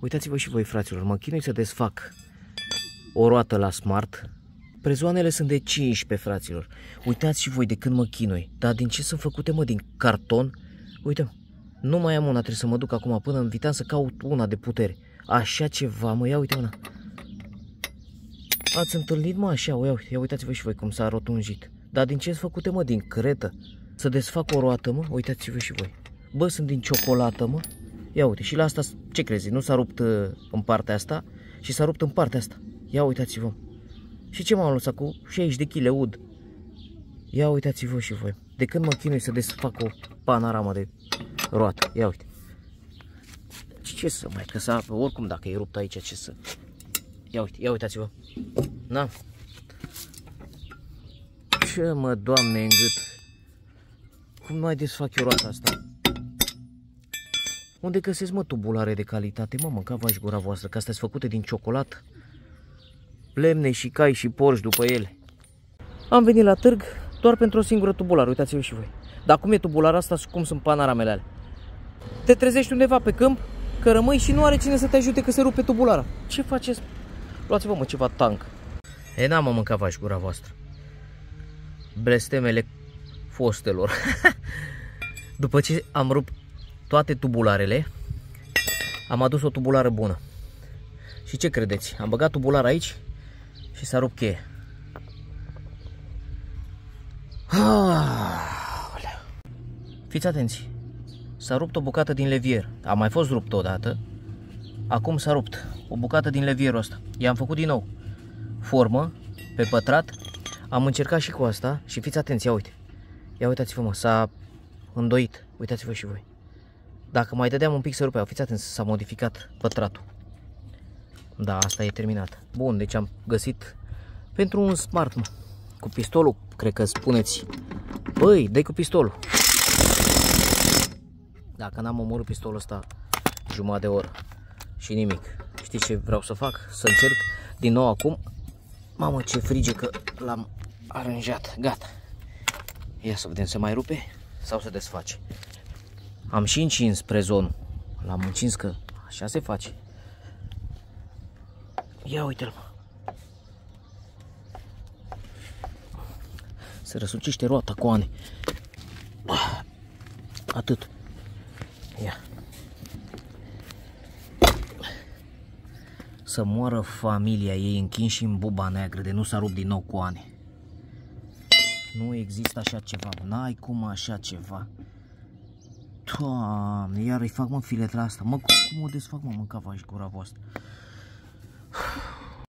Uitați-vă și voi, fraților, mă chinui să desfac o roată la Smart. Prezoanele sunt de 15, fraților. Uitați și voi de când mă chinui. Dar din ce sunt făcute, mă? Din carton? Uite, nu mai am una, trebuie să mă duc acum până în Vitan să caut una de putere. Așa ceva, mă, ia uite una. Ați întâlnit, mă, așa, ia, ia uitați-vă și voi cum s-a rotunjit. Dar din ce sunt făcute, mă? Din cretă. Să desfac o roată, mă, uitați-vă și voi. Bă, sunt din ciocolată, mă. Ia uite, și la asta, ce crezi, nu s-a rupt uh, în partea asta și s-a rupt în partea asta. Ia uitați-vă. Și ce m-am lăsat cu 60 de kg ud. Ia uitați-vă și voi. De când mă chinui să desfac o panoramă de roată. Ia uite. Ce să mai, că să oricum dacă e rupt aici, ce să... Ia uite, ia uitați-vă. Na. Ce mă, doamne, în gât. Cum mai desfac eu roata asta? Unde găsesc, mă, tubulare de calitate? Mă, mâncava și gura voastră, că astea sunt făcute din ciocolată. Lemne și cai și porci după ele. Am venit la târg doar pentru o singură tubulară, uitați-vă și voi. Dar cum e tubulara asta și cum sunt panaramele alea? Te trezești undeva pe câmp, că rămâi și nu are cine să te ajute că se rupe tubulara. Ce faceți? Luați-vă, mă, ceva tank. E, n-am mă mâncat vași gura voastră. Blestemele fostelor. După ce am rupt toate tubularele, am adus o tubulară bună. Și ce credeți? Am băgat tubular aici și s-a rupt cheie. Fiți atenți. S-a rupt o bucată din levier. A mai fost rupt odată. Acum s-a rupt o bucată din levierul ăsta. I-am făcut din nou formă pe pătrat. Am încercat și cu asta și fiți atenți, ia uite. Ia uitați-vă mă, s-a îndoit. Uitați-vă și voi. Dacă mai dădeam un pic să rupea, fiți atenți, s-a modificat pătratul. Da, asta e terminat. Bun, deci am găsit pentru un smart, mă. Cu pistolul, cred că spuneți. Băi, dai cu pistolul. Dacă n-am omorât pistolul ăsta jumătate de oră și nimic. Știți ce vreau să fac? Să încerc din nou acum. Mamă, ce frige că l-am aranjat. Gata. Ia să vedem, se mai rupe sau se desface. Am și încins prezonul. L-am încins că așa se face. Ia uite-l, mă. Se răsucește roata cu ane. Atât. Ia. Să moară familia ei încinși în buba neagră de nu s-a rupt din nou cu ane. Nu există așa ceva, n-ai cum așa ceva. Doamne, iar îi fac mă filetele asta. Mă, cum o desfac mă mâncava și gura voastră.